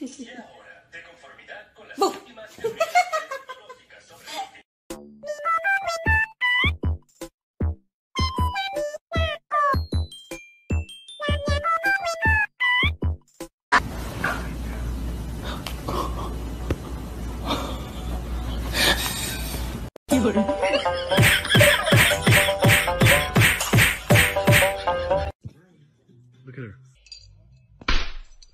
Y ahora, de conformidad con las últimas teorías tecnológicas sobre Look at her. "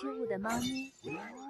失误的猫咪。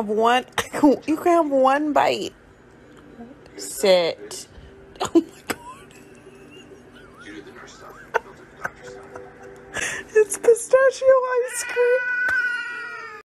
have one you can have one bite. Sit. Oh my god. It's pistachio ice cream